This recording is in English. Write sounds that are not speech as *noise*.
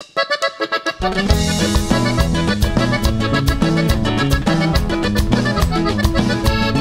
Thank *laughs* you.